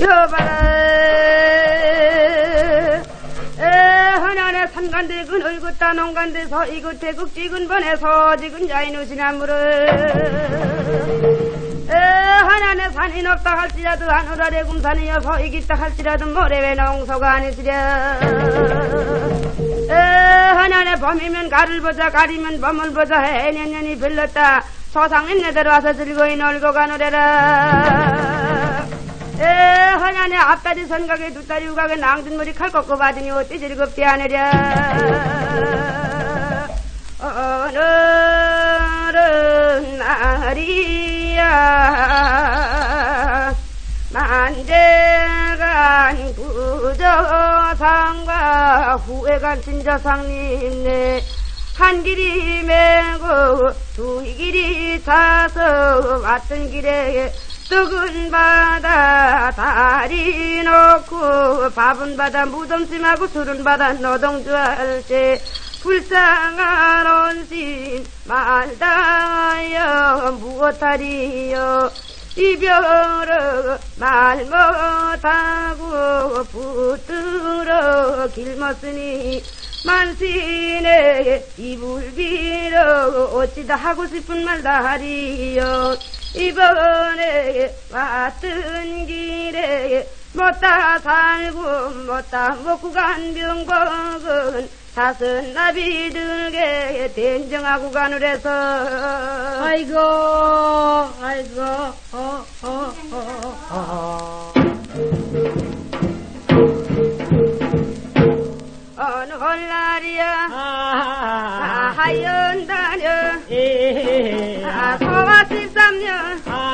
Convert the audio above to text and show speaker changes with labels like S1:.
S1: 여봐라. 헌안에 산간대 그늘 긋다 농간대 서이 긋대 극지근 번에 서지근 야인우 지나무를 하나네 산이 높다 할지라도 하늘아래 kum산이여 서이 깊다 할지라도 모래외 농소가 아니시랴. 하나네 봄이면 가를 보자 가리면 봄을 보자 해년년이 빌렀다. 소상님 내대로 와서 즐거이 놀고 가노래라 앞다리 선각에 두다리 우각에 낭준머리 칼 꺾고 받으니 어찌 즐겁지 않으랴 오늘은 날이야 만재간 구저상과 후회간 진저상님네 한 길이 메고 두 길이 차서 왔던 길에 뜨은 바다 다리 놓고 밥은 바다 무덤심하고 술은 바다 노동주할때 불쌍한 온신 말다여 무엇하리요? 이별을 말 못하고 붙들어 길먹으니 만신의 이불 빌어 어찌다 하고 싶은 말 다 하리요 이번에 왔던 길에 못다 살고 못다 먹고 간 병복은 사슴 나비 들게 된정하고 가느래서.
S2: 아이고, 아이고, 어, 어, 어, 어.
S1: 어느 홀날이야?
S2: 아,
S1: 하연 다녀.
S2: 예,
S1: 아, 소